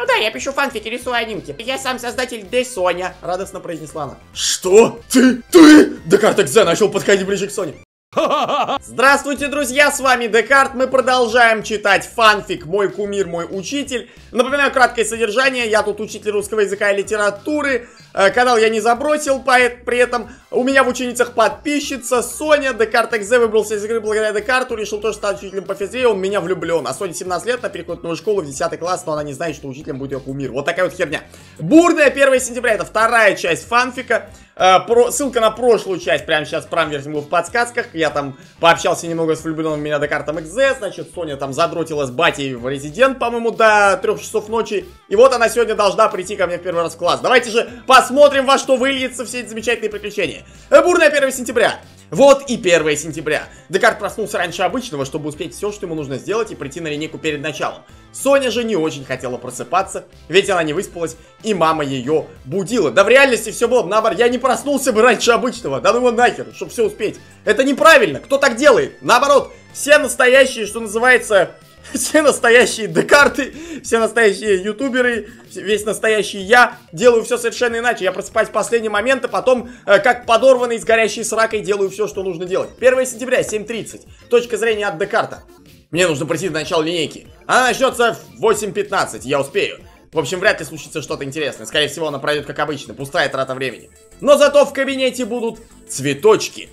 Ну да, я пишу фанфики, рисую анимки. Я сам создатель Дэй Соня, радостно произнесла она. Что? Ты? Ты? Декарт Экзе начал подходить ближе к Соне. Здравствуйте, друзья, с вами Декарт. Мы продолжаем читать фанфик «Мой кумир, мой учитель». Напоминаю краткое содержание. Я тут учитель русского языка и литературы. Э, канал я не забросил, при этом у меня в ученицах подписчица Соня. Декарт Экзе выбрался из игры благодаря Декарту. Решил тоже стать учителем по физре. Он меня влюблен. А Соня 17 лет, она переходит в новую школу в 10 класс, но она не знает, что учителем будет ее кумир. Вот такая вот херня. Бурная 1 сентября. Это вторая часть фанфика. Э, про, ссылка на прошлую часть прямо сейчас в правом верхнем в подсказках. Я там пообщался немного с влюбленным меня Декартом Экзе. Значит, Соня там задротила с батей в резидент, по-моему, до 3 часов ночи. И вот она сегодня должна прийти ко мне в первый раз в класс. Давайте же посмотрим, во что выльется все эти замечательные приключения. Бурная 1 сентября. Вот и 1 сентября. Декарт проснулся раньше обычного, чтобы успеть все, что ему нужно сделать и прийти на линейку перед началом. Соня же не очень хотела просыпаться, ведь она не выспалась, и мама ее будила. Да в реальности все было бы наоборот. Я не проснулся бы раньше обычного. Да ну его нахер, чтобы все успеть. Это неправильно. Кто так делает? Наоборот, все настоящие, что называется, все настоящие декарты, все настоящие ютуберы, весь настоящий я делаю все совершенно иначе. Я просыпаюсь в последний момент, а потом, э, как подорванный с горящей сракой, делаю все, что нужно делать. 1 сентября, 7.30. Точка зрения от декарта. Мне нужно прийти до начала линейки. Она начнется в 8.15, я успею. В общем, вряд ли случится что-то интересное. Скорее всего, она пройдет как обычно, пустая трата времени. Но зато в кабинете будут цветочки.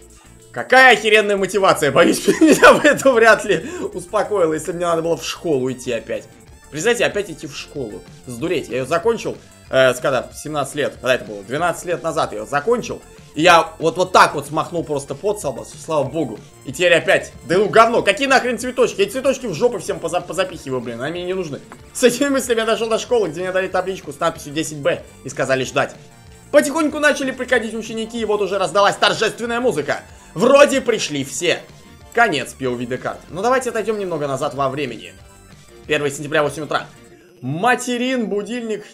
Какая охеренная мотивация, боюсь, меня в это вряд ли успокоило, если мне надо было в школу идти опять. Представляете, опять идти в школу. Сдуреть. Я ее закончил, э, когда 17 лет, когда это было, 12 лет назад я ее закончил. И я вот, вот так вот смахнул просто под собой, слава богу. И теперь опять, да ну говно, какие нахрен цветочки? Я цветочки в жопу всем поза позапихиваю, блин, они мне не нужны. С этими мыслями я дошел до школы, где мне дали табличку с надписью 10Б и сказали ждать. Потихоньку начали приходить ученики, и вот уже раздалась торжественная музыка. Вроде пришли все. Конец POV карт. Но ну, давайте отойдем немного назад во времени. 1 сентября, 8 утра. Материн, будильник...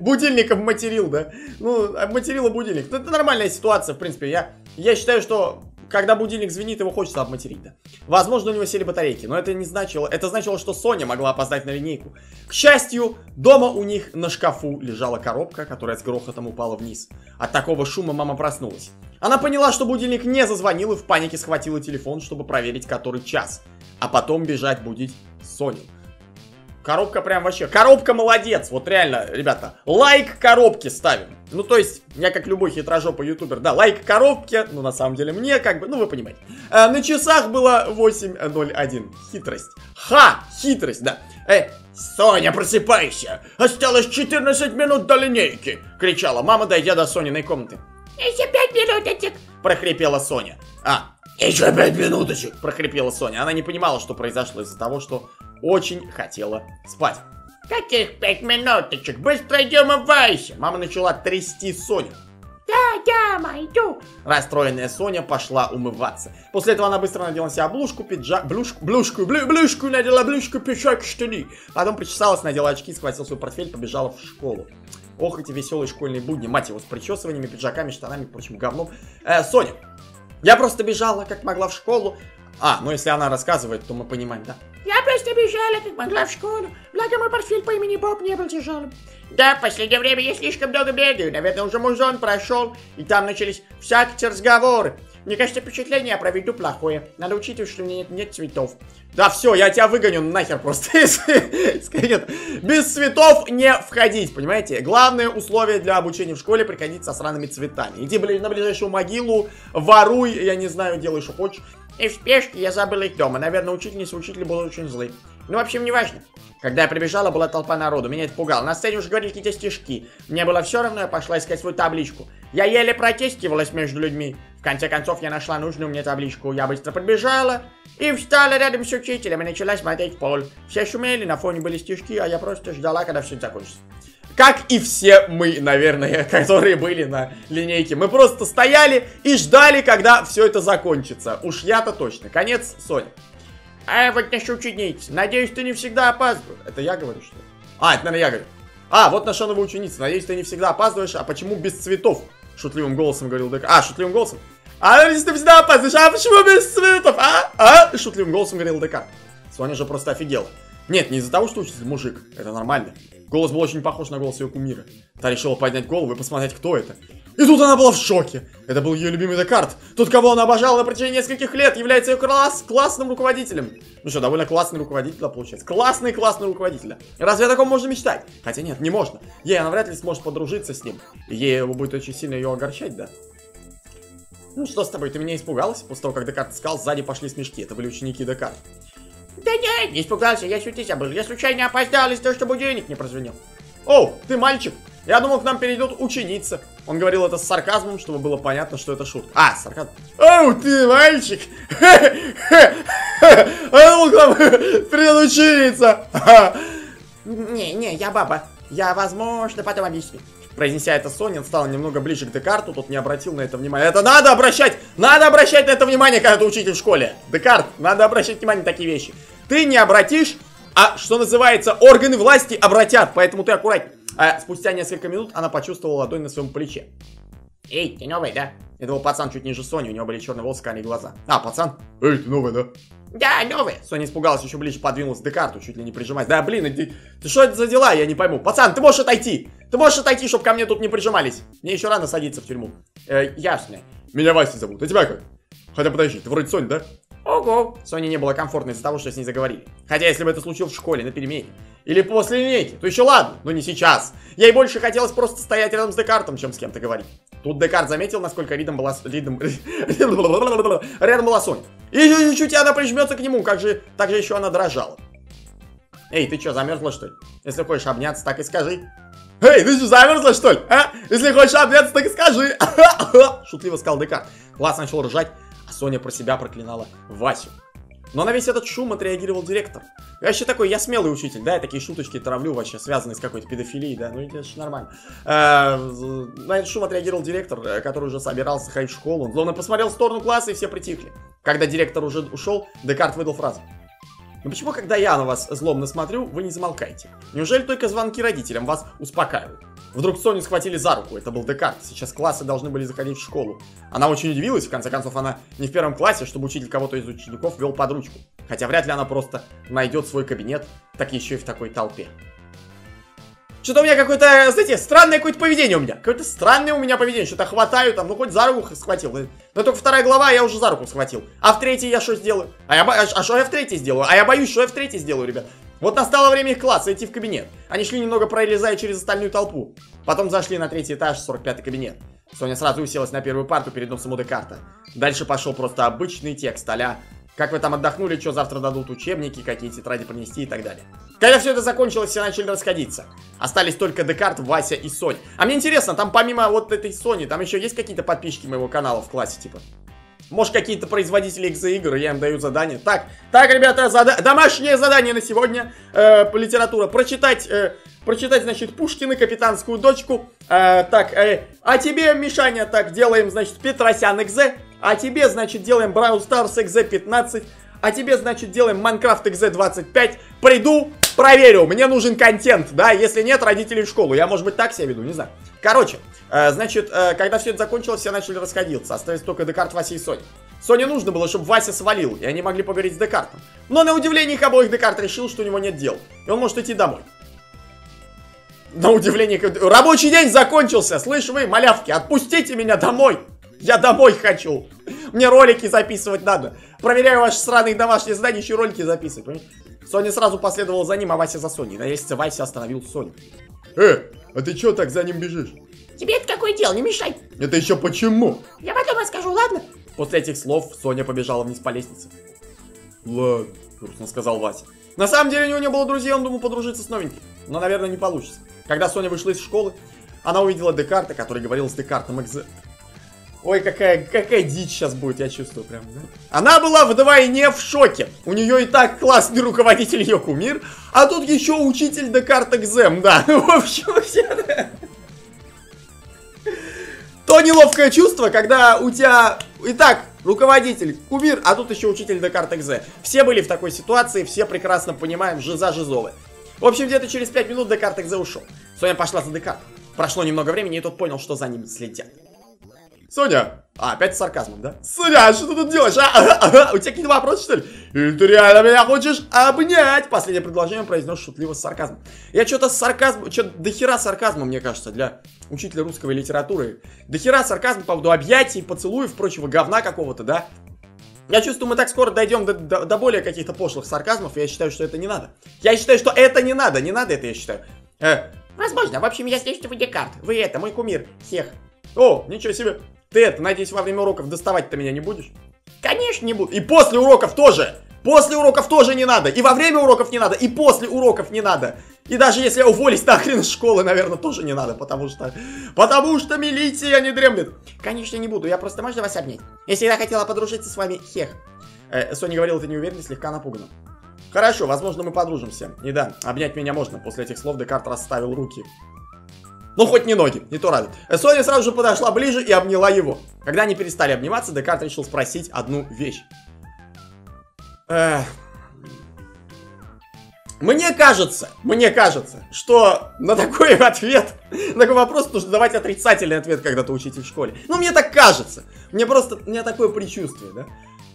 Будильников материл, да? Ну, материла будильник. Это нормальная ситуация, в принципе. Я, я считаю, что когда будильник звенит, его хочется обматерить, да. Возможно, у него сели батарейки, но это не значило... Это значило, что Соня могла опоздать на линейку. К счастью, дома у них на шкафу лежала коробка, которая с грохотом упала вниз. От такого шума мама проснулась. Она поняла, что будильник не зазвонил и в панике схватила телефон, чтобы проверить, который час. А потом бежать будить Соню. Коробка прям вообще... Коробка молодец! Вот реально, ребята, лайк коробке ставим. Ну, то есть, я как любой хитрожопый ютубер, да, лайк коробке, ну, на самом деле, мне как бы, ну, вы понимаете. А, на часах было 8.01. Хитрость. Ха! Хитрость, да. Эй, Соня, просыпайся! Осталось 14 минут до линейки! Кричала мама, дойдя до Сониной комнаты. Еще пять минуточек! Прохрипела Соня. А, еще пять минуточек! Прохрипела Соня. Она не понимала, что произошло из-за того, что очень хотела спать. Каких пять минуточек? Быстро идем умывайся. Мама начала трясти Соню. Да, да, иду. Расстроенная Соня пошла умываться. После этого она быстро надела себе блушку, пиджак, блушку, блушку, блю, блюшку, надела блюшку, пиджак, штаны. Потом причесалась, надела очки, схватила свой портфель, побежала в школу. Ох, эти веселые школьные будни, мать его, с причесываниями, пиджаками, штанами, прочим говном. Э, Соня, я просто бежала, как могла в школу. А, ну если она рассказывает, то мы понимаем, да? Я просто бежала, как могла в школу. Благо мой портфель по имени Боб не был тяжелым. Да, в последнее время я слишком много бегаю. Наверное, уже музон прошел, и там начались всякие разговоры. Мне кажется, впечатление я проведу плохое. Надо учитывать, что у меня нет, нет цветов. Да все, я тебя выгоню нахер просто. без цветов не входить, понимаете? Главное условие для обучения в школе приходить со сраными цветами. Иди на ближайшую могилу, воруй, я не знаю, делай, что хочешь. И в спешке я забыл их дома. Наверное, учительница учитель был очень злы. Ну, в общем, не важно. Когда я прибежала, была толпа народу. Меня это пугало. На сцене уже говорили какие-то стишки. Мне было все равно, я пошла искать свою табличку. Я еле протискивалась между людьми. Конце концов, я нашла нужную мне табличку. Я быстро подбежала и встала рядом с учителем и начала смотреть в пол. Все шумели, на фоне были стишки, а я просто ждала, когда все закончится. Как и все мы, наверное, которые были на линейке. Мы просто стояли и ждали, когда все это закончится. Уж я-то точно. Конец, Соня. А вот наша ученица. Надеюсь, ты не всегда опаздываешь. Это я говорю, что ли? А, это, наверное, я говорю. А, вот наша новая ученица. Надеюсь, ты не всегда опаздываешь. А почему без цветов? Шутливым голосом говорил ДК. А, шутливым голосом? А, если ты всегда опаздываешь, а почему без цветов? А? А? Шутливым голосом говорил ДК. Соня же просто офигела. Нет, не из-за того, что учитель мужик, это нормально. Голос был очень похож на голос ее кумира. Та решила поднять голову и посмотреть, кто это. И тут она была в шоке. Это был ее любимый Декарт. Тот, кого она обожала на протяжении нескольких лет, является ее класс, классным руководителем. Ну что, довольно классный руководитель, да, получается. Классный, классный руководитель. Разве о таком можно мечтать? Хотя нет, не можно. Ей она вряд ли сможет подружиться с ним. Ей будет очень сильно ее огорчать, да? Ну что с тобой, ты меня испугалась? После того, как Декарт сказал, сзади пошли смешки. Это были ученики Декарт. Да нет, не испугался, я шутить забыл. Я случайно опоздал из-за того, что будильник не прозвенел. О, ты мальчик? Я думал, к нам перейдет ученица. Он говорил это с сарказмом, чтобы было понятно, что это шутка. А, сарказм. Оу, ты мальчик! А думал, к нам придет ученица! Не, не, я баба. Я, возможно, потом объясню. Произнеся это, Сонин стал немного ближе к Декарту, тот не обратил на это внимания. Это надо обращать, надо обращать на это внимание, когда ты учитель в школе. Декарт, надо обращать внимание на такие вещи. Ты не обратишь, а, что называется, органы власти обратят, поэтому ты аккуратней. А спустя несколько минут она почувствовала ладонь на своем плече. Эй, ты новый, да? Это был пацан чуть ниже Сони, у него были черные волосы, карие глаза. А, пацан? Эй, ты новый, да? Да, новый. Соня испугалась, еще ближе подвинулась к Декарту, чуть ли не прижимаясь. Да, блин, ты, ты что это за дела, я не пойму. Пацан, ты можешь отойти. Ты можешь отойти, чтобы ко мне тут не прижимались. Мне еще рано садиться в тюрьму. Э, ясно. Меня Вася зовут, а тебя как? Хотя подожди, ты вроде Соня, да? Ого. Соне не было комфортно из-за того, что с ней заговорили. Хотя, если бы это случилось в школе, на перемене, или после линейки, то еще ладно, но не сейчас. Ей больше хотелось просто стоять рядом с Декартом, чем с кем-то говорить. Тут Декарт заметил, насколько рядом была... Рядом, рядом была Соня. И чуть-чуть она прижмется к нему, как же... Так же еще она дрожала. Эй, ты что, замерзла, что ли? Если хочешь обняться, так и скажи. Эй, ты что, замерзла, что ли? А? Если хочешь обняться, так и скажи. Шутливо сказал Декарт. Класс начал ржать, Соня про себя проклинала Васю. Но на весь этот шум отреагировал директор. Я вообще такой, я смелый учитель, да, я такие шуточки травлю вообще, связанные с какой-то педофилией, да, ну это же нормально. Э, на этот шум отреагировал директор, э, который уже собирался ходить в школу. Он словно посмотрел в сторону класса, и все притихли. Когда директор уже ушел, Декарт выдал фразу. Ну почему, когда я на вас злобно смотрю, вы не замолкаете? Неужели только звонки родителям вас успокаивают? Вдруг Соню схватили за руку, это был Декарт, сейчас классы должны были заходить в школу. Она очень удивилась, в конце концов она не в первом классе, чтобы учитель кого-то из учеников вел под ручку. Хотя вряд ли она просто найдет свой кабинет, так еще и в такой толпе. Что-то у меня какое-то, знаете, странное какое-то поведение у меня. Какое-то странное у меня поведение. Что-то хватаю там, ну хоть за руку схватил. Но только вторая глава, я уже за руку схватил. А в третьей я что сделаю? А, я, а что я в третьей сделаю? А я боюсь, что я в третьей сделаю, ребят. Вот настало время их класса идти в кабинет. Они шли немного пролезая через остальную толпу. Потом зашли на третий этаж, 45-й кабинет. Соня сразу уселась на первую парту перед носом у Декарта. Дальше пошел просто обычный текст, а как вы там отдохнули, что завтра дадут учебники, какие тетради принести и так далее. Когда все это закончилось, все начали расходиться. Остались только Декарт, Вася и Соня. А мне интересно, там помимо вот этой Сони, там еще есть какие-то подписчики моего канала в классе, типа? Может, какие-то производители игр, я им даю задание. Так, так, ребята, зада домашнее задание на сегодня э, литература. Прочитать, э, прочитать, значит, Пушкина, Капитанскую дочку. Э, так, э, а тебе, Мишаня, так, делаем, значит, Петросян XZ. А тебе, значит, делаем Brawl Stars XZ15. А тебе, значит, делаем Minecraft XZ25. Приду, проверю, мне нужен контент, да, если нет, родителей в школу. Я, может быть, так себя веду, не знаю. Короче, э, значит, э, когда все это закончилось, все начали расходиться. Остались только Декарт, Вася и Соня. Соне нужно было, чтобы Вася свалил, и они могли поговорить с Декартом. Но на удивление их обоих Декарт решил, что у него нет дел. И он может идти домой. На удивление, рабочий день закончился. Слышь вы, малявки, отпустите меня домой. Я домой хочу. Мне ролики записывать надо. Проверяю ваши сраные домашние задания, еще ролики записывать, понимаете? Соня сразу последовала за ним, а Вася за Соней. На лестнице Вася остановил Соню. Э, а ты чё так за ним бежишь? Тебе это какое дело, не мешай. Это еще почему? Я потом расскажу, ладно? После этих слов Соня побежала вниз по лестнице. Ладно, грустно сказал Вася. На самом деле у него не было друзей, он думал подружиться с новеньким. Но, наверное, не получится. Когда Соня вышла из школы, она увидела Декарта, который говорил с Декартом XZ. Ой, какая, какая дичь сейчас будет, я чувствую прям, да? Она была вдвойне в шоке. У нее и так классный руководитель ее кумир, а тут еще учитель Декарт Экзем, да. В общем, все... То неловкое чувство, когда у тебя и так руководитель, кумир, а тут еще учитель Декарт Экзе. Все были в такой ситуации, все прекрасно понимаем, жиза жизовы. В общем, где-то через 5 минут Декарт Экзе ушел. Соня пошла за Декарт. Прошло немного времени, и тот понял, что за ним следят. Соня! А, опять с сарказмом, да? Соня, что ты тут делаешь? А, а, а, у тебя какие-то вопросы, что ли? Ты реально меня хочешь обнять? Последнее предложение произнес шутливо с сарказмом. Я что-то с сарказмом, что до хера сарказма, мне кажется, для учителя русской литературы. До хера сарказма по поводу объятий, поцелуев, прочего говна какого-то, да? Я чувствую, мы так скоро дойдем до, до, до более каких-то пошлых сарказмов, я считаю, что это не надо. Я считаю, что это не надо, не надо это, я считаю. Э, Возможно. В общем, я знаю, что вы Декарт. Вы это, мой кумир. Всех. о, ничего себе. Ты это, надеюсь, во время уроков доставать-то меня не будешь? Конечно, не буду. И после уроков тоже. После уроков тоже не надо. И во время уроков не надо. И после уроков не надо. И даже если я уволюсь нахрен из школы, наверное, тоже не надо. Потому что... Потому что милиция не дремлет. Конечно, не буду. Я просто можно вас обнять? Я всегда хотела подружиться с вами. Хех. Э, Соня говорила, ты неуверенно, слегка напугана. Хорошо, возможно, мы подружимся. И да, обнять меня можно. После этих слов Декарт расставил руки. Ну, хоть не ноги, не то радует. Соня сразу же подошла ближе и обняла его. Когда они перестали обниматься, Декарт решил спросить одну вещь. Эх. Мне кажется, мне кажется, что на такой ответ, на такой вопрос нужно давать отрицательный ответ, когда ты учитель в школе. Ну, мне так кажется. Мне просто, у меня такое предчувствие, да.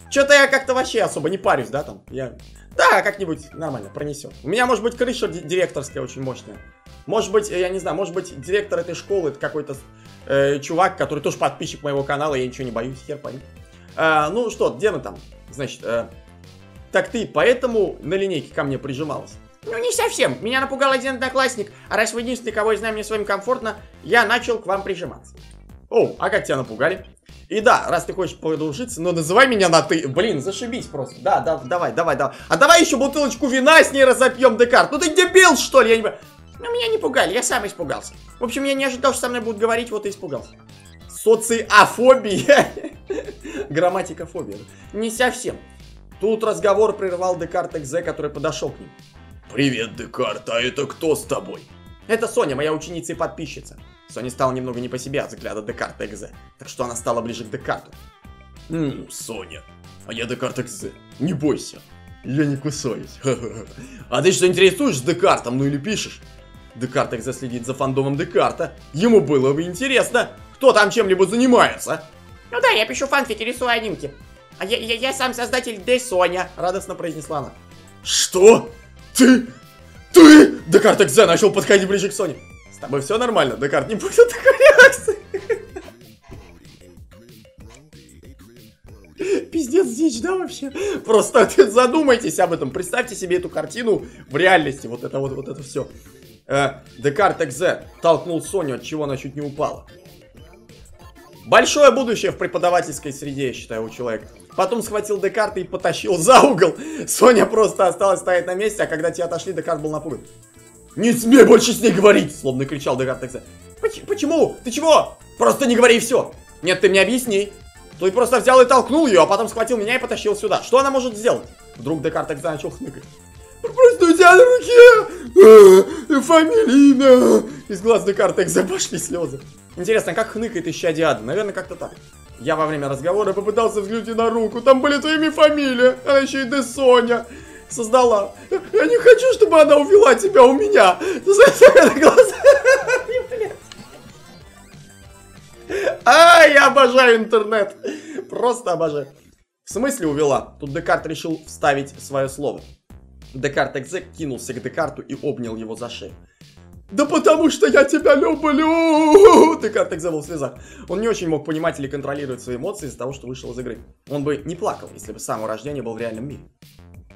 Что-то я как-то вообще особо не парюсь, да, там. Я... Да, как-нибудь нормально пронесет. У меня, может быть, крыша ди- директорская очень мощная. Может быть, я не знаю, может быть, директор этой школы это какой-то э, чувак, который тоже подписчик моего канала, я ничего не боюсь, хер пойми. А, ну что, где мы там? Значит, э, так ты поэтому на линейке ко мне прижималась? Ну, не совсем. Меня напугал один одноклассник. А раз вы единственный, кого я знаю, мне с вами комфортно, я начал к вам прижиматься. О, а как тебя напугали? И да, раз ты хочешь подружиться, но называй меня на ты. Блин, зашибись просто. Да, да, давай, давай, давай. А давай еще бутылочку вина с ней разопьем, Декарт. Ну ты дебил, что ли? Я не. Ну, меня не пугали, я сам испугался. В общем, я не ожидал, что со мной будут говорить, вот и испугался. Социофобия. Грамматикофобия. Не совсем. Тут разговор прервал Декарт Экзе, который подошел к ним. Привет, Декарт, а это кто с тобой? Это Соня, моя ученица и подписчица. Соня стала немного не по себе от взгляда Декарта Экзе, так что она стала ближе к Декарту. М, Соня, а я Декарт Экзе. Не бойся, я не кусаюсь. А ты что, интересуешь Декартом, ну или пишешь? Декарт Экзе следит за фандомом Декарта. Ему было бы интересно, кто там чем-либо занимается. Ну да, я пишу фанфики, рисую анимки. А я, я, я сам создатель Д. Соня. Радостно произнесла она. Что? Ты? Ты? Декарт Экзе начал подходить ближе к Соне. Тобой все нормально, Декарт, не будет такой реакции. Пиздец дичь, да, вообще? Просто задумайтесь об этом. Представьте себе эту картину в реальности. Вот это вот, вот это все. Декарт Экзе толкнул Соню, от чего она чуть не упала. Большое будущее в преподавательской среде, я считаю, у человека. Потом схватил Декарта и потащил за угол. Соня просто осталась стоять на месте, а когда те отошли, Декарт был напуган. «Не смей больше с ней говорить!» Словно кричал Декарт Экзе. «Поч- Почему? Ты чего? Просто не говори все. Нет, ты мне объясни. Ты просто взял и толкнул ее, а потом схватил меня и потащил сюда. Что она может сделать? Вдруг Декарт Экзе начал хныкать. Просто у тебя на руке э, фамилия. Из глаз Декарта Экзе пошли слезы. Интересно, как хныкает исчадие ада? Наверное, как-то так. Я во время разговора попытался взглянуть на руку. Там были твои имя и фамилия. Она еще и Де Соня создала. Я не хочу, чтобы она увела тебя у меня. Ты знаешь, глаза. А, я обожаю интернет. Просто обожаю. В смысле увела? Тут Декарт решил вставить свое слово. Декарт Экзек кинулся к Декарту и обнял его за шею. Да потому что я тебя люблю! Декарт Экзе был в слезах. Он не очень мог понимать или контролировать свои эмоции из-за того, что вышел из игры. Он бы не плакал, если бы с самого рождения был в реальном мире.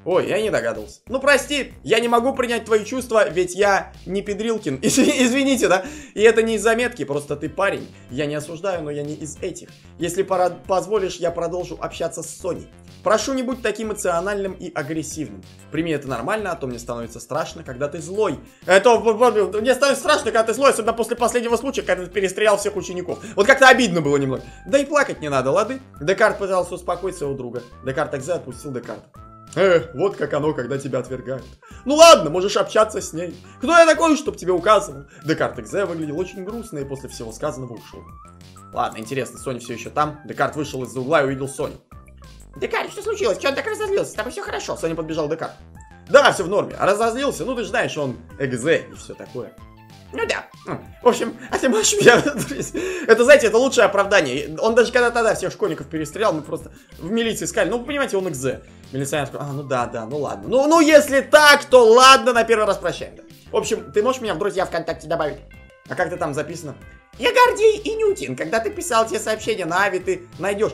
Ой, я не догадывался. Ну прости, я не могу принять твои чувства, ведь я не Педрилкин. Изв- Извините, да? И это не из заметки, просто ты парень. Я не осуждаю, но я не из этих. Если позволишь, я продолжу общаться с Соней. Прошу, не будь таким эмоциональным и агрессивным. Прими это нормально, а то мне становится страшно, когда ты злой. Это мне становится страшно, когда ты злой, особенно после последнего случая, когда ты перестрелял всех учеников. Вот как-то обидно было немного. Да и плакать не надо, лады? Декарт пытался успокоить своего друга. Декарт Экзе отпустил Декарта. Эх, вот как оно, когда тебя отвергают. Ну ладно, можешь общаться с ней. Кто я такой, чтоб тебе указывал? Декарт Экзе выглядел очень грустно и после всего сказанного ушел. Ладно, интересно, Соня все еще там. Декарт вышел из-за угла и увидел Соню. Декарт, что случилось? Чего он так разозлился? Тобой все хорошо. Соня подбежал к Декарту. Да, все в норме. А разозлился, ну ты же знаешь, он Экзе и все такое. Ну да. Ну, В общем, а ты можешь меня... Это, знаете, это лучшее оправдание. Он даже когда тогда всех школьников перестрелял, мы просто в милиции искали. Ну, понимаете, он ХЗ. Милиционер сказал, а, ну да, да, ну ладно. Ну, ну, если так, то ладно, на первый раз прощаем. В общем, ты можешь меня в друзья ВКонтакте добавить? А как ты там записано? Я Гордей Инютин. Когда ты писал те сообщения На Ави ты найдешь.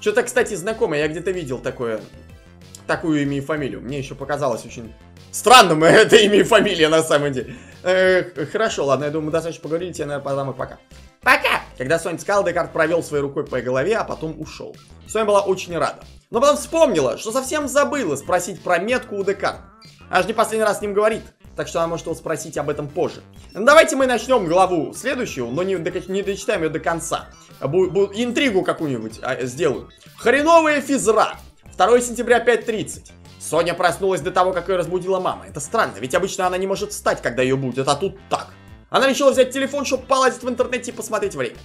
Что-то, кстати, знакомое, я где-то видел такое, такую имя и фамилию. Мне еще показалось очень странным это имя и фамилия на самом деле. Э, хорошо, ладно, я думаю, мы достаточно поговорили, тебе, наверное, пора и пока. Пока. Когда Соня сказал, Декарт провел своей рукой по голове, а потом ушел. Соня была очень рада. Но потом вспомнила, что совсем забыла спросить про метку у Декарта. Аж не последний раз с ним говорит, так что она может его спросить об этом позже. Ну, Давайте мы начнем главу следующую, но не, не дочитаем ее до конца. Бу- бу- интригу какую-нибудь а, сделаю. Хреновая физра. 2 сентября 5.30. Соня проснулась до того, как ее разбудила мама. Это странно, ведь обычно она не может встать, когда ее будет, а тут так. Она решила взять телефон, чтобы полазить в интернете и посмотреть время.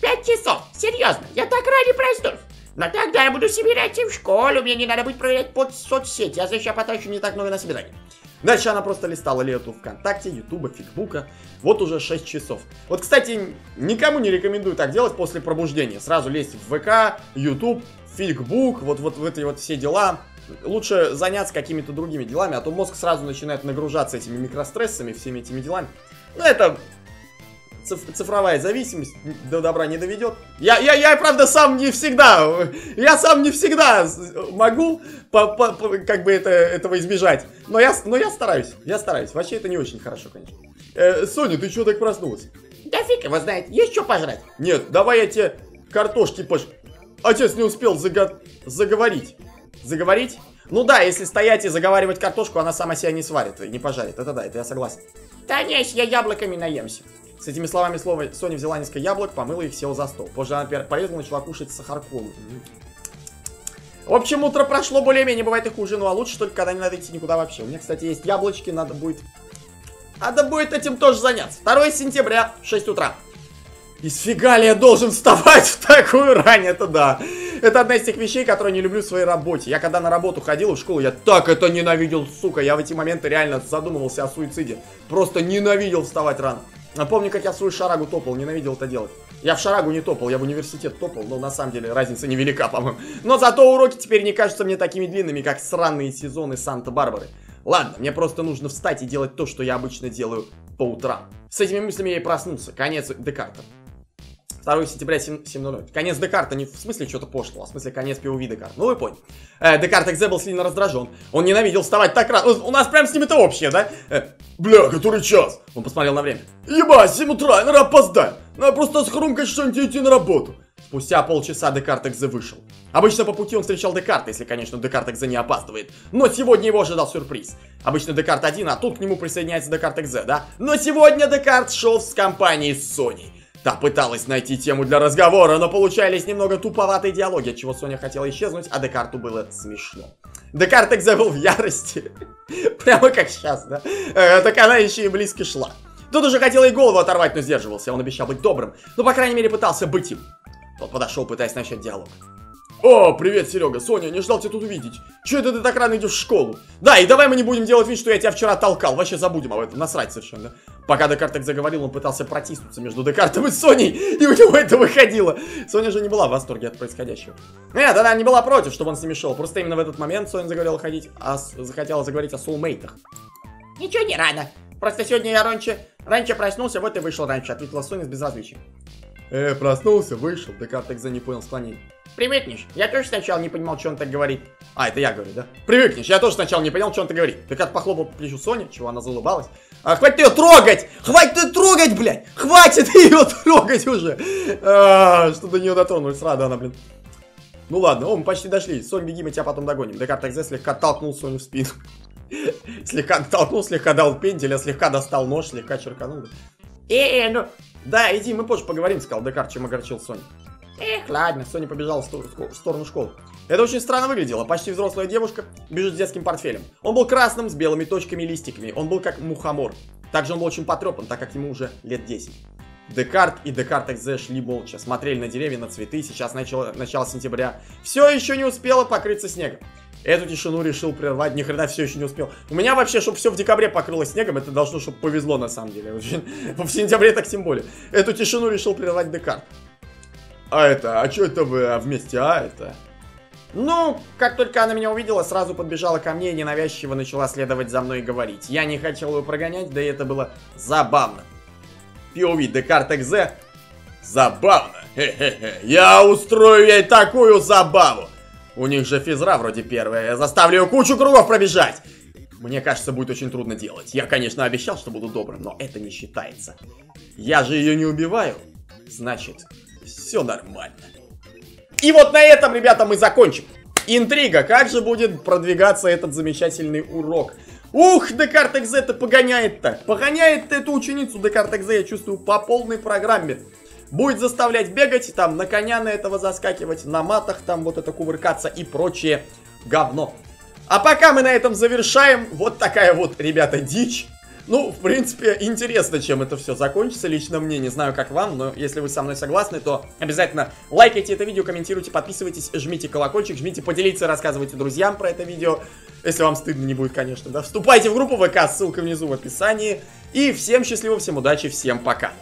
Пять часов. Серьезно, я так рано проснулся. Но тогда я буду собираться в школу, мне не надо будет проверять под соцсети, а зачем потрачу не так много на собирание. Дальше она просто листала ленту ВКонтакте, Ютуба, Фигбука. Вот уже 6 часов. Вот, кстати, никому не рекомендую так делать после пробуждения. Сразу лезть в ВК, Ютуб, Фигбук, вот, вот в эти вот все дела. Лучше заняться какими-то другими делами, а то мозг сразу начинает нагружаться этими микрострессами, всеми этими делами. Ну, это циф- цифровая зависимость до добра не доведет. Я, я, я, правда, сам не всегда, я сам не всегда могу по- по- по- как бы это, этого избежать. Но я, но я стараюсь, я стараюсь. Вообще это не очень хорошо, конечно. Э, Соня, ты чего так проснулась? Да фиг его знает, есть что пожрать. Нет, давай я тебе картошки пош... Отец не успел зага- заговорить. Заговорить? Ну да, если стоять и заговаривать картошку, она сама себя не сварит не пожарит. Это да, это я согласен. Да не, я яблоками наемся. С этими словами слова Соня взяла несколько яблок, помыла их, села за стол. Позже она порезала начала кушать сахарку. М. В общем, утро прошло более-менее, бывает и хуже, ну а лучше только, когда не надо идти никуда вообще. У меня, кстати, есть яблочки, надо будет... Надо будет этим тоже заняться. 2 сентября, 6 утра. И сфига ли я должен вставать в такую рань, это да. Это одна из тех вещей, которые не люблю в своей работе. Я когда на работу ходил в школу, я так это ненавидел, сука. Я в эти моменты реально задумывался о суициде. Просто ненавидел вставать рано. А помню, как я свою шарагу топал, ненавидел это делать. Я в шарагу не топал, я в университет топал, но на самом деле разница невелика, по-моему. Но зато уроки теперь не кажутся мне такими длинными, как сраные сезоны Санта-Барбары. Ладно, мне просто нужно встать и делать то, что я обычно делаю по утрам. С этими мыслями я и проснулся. Конец Декарта. 2 сентября 7- 7.00. Конец Декарта не в смысле что-то пошло, а в смысле конец POV Декарта. Ну вы поняли. Э, Декарт Экзе был сильно раздражен. Он ненавидел вставать так рано. У нас прям с ним это общее, да? Э, Бля, который час? он посмотрел на время. Ебать, 7 утра, наверное, опоздаю. Надо просто схрумкать что-нибудь идти на работу. Спустя полчаса Декарт Экзе вышел. Обычно по пути он встречал Декарта, если, конечно, Декарт Экзе не опаздывает. Но сегодня его ожидал сюрприз. Обычно Декарт один, а тут к нему присоединяется Декарт Экзе, да? Но сегодня Декарт шел с компанией Соней. Та пыталась найти тему для разговора, но получались немного туповатые диалоги, от чего Соня хотела исчезнуть, а Декарту было смешно. Декарт Экзе был в ярости. Прямо как сейчас, да? Э, Так она еще и близко шла. Тут уже хотел ей голову оторвать, но сдерживался. Он обещал быть добрым. Ну, по крайней мере, пытался быть им. Тот подошел, пытаясь начать диалог. О, привет, Серега. Соня, не ждал тебя тут увидеть. Че это ты так рано идешь в школу? Да, и давай мы не будем делать вид, что я тебя вчера толкал. Вообще забудем об этом. Насрать совершенно. Пока Декарт так заговорил, он пытался протиснуться между Декартом и Соней, и у него это выходило. Соня же не была в восторге от происходящего. Нет, она не была против, чтобы он с ними шел. Просто именно в этот момент Соня заговорила ходить, а захотела заговорить о соулмейтах. Ничего не рано. Просто сегодня я раньше, раньше проснулся, вот и вышел раньше, ответила Соня с безразличием. Э, проснулся, вышел. Декарт Экзе не понял склонений. Привыкнешь. Я тоже сначала не понимал, что он так говорит. А, это я говорю, да? Привыкнешь, я тоже сначала не понял, что он-то говорит. Декарт похлопал по плечу Сони, чего она заулыбалась. А, хватит ее трогать! Хватит ее трогать, блядь! Хватит ее трогать уже! А, что до нее дотронулись, рада она, блин. Ну ладно, о, мы почти дошли. Сонь, беги, мы тебя потом догоним. Декарт Экзе слегка толкнул Соню в спину. Слегка толкнул, слегка дал пенделя, слегка достал нож, слегка черканул. Э, ну, Да, иди, мы позже поговорим, сказал Декарт, чем огорчил Соню. эх, ладно. Соня побежала в сторону школы. Это очень странно выглядело. Почти взрослая девушка бежит с детским портфелем. Он был красным, с белыми точками и листиками. Он был как мухомор. Также он был очень потрепан, так как ему уже лет 10. Декарт и Декарт XZ шли молча, смотрели на деревья, на цветы, сейчас начало, начало сентября. Все еще не успело покрыться снегом. Эту тишину решил прервать, ни хрена все еще не успел. У меня вообще, чтобы все в декабре покрылось снегом, это должно, чтобы повезло на самом деле. В сентябре так тем более. Эту тишину решил прервать Декарт. А это, а что это вы вместе, а это? Ну, как только она меня увидела, сразу подбежала ко мне и ненавязчиво начала следовать за мной и говорить. Я не хотел ее прогонять, да и это было забавно. POV Декарт XZ. Забавно. Хе-хе-хе. Я устрою ей такую забаву. У них же физра вроде первая. Я заставлю ее кучу кругов пробежать. Мне кажется, будет очень трудно делать. Я, конечно, обещал, что буду добрым, но это не считается. Я же ее не убиваю. Значит, все нормально. И вот на этом, ребята, мы закончим. Интрига, как же будет продвигаться этот замечательный урок? Ух, Декарт XZ-то погоняет-то. Погоняет эту ученицу Декарт XZ, я чувствую, по полной программе. Будет заставлять бегать, там, на коня на этого заскакивать, на матах там вот это кувыркаться и прочее говно. А пока мы на этом завершаем, вот такая вот, ребята, дичь. Ну, в принципе, интересно, чем это все закончится. Лично мне, не знаю, как вам, но если вы со мной согласны, то обязательно лайкайте это видео, комментируйте, подписывайтесь, жмите колокольчик, жмите поделиться, рассказывайте друзьям про это видео. Если вам стыдно не будет, конечно, да. Вступайте в группу ВК, ссылка внизу в описании. И всем счастливо, всем удачи, всем пока.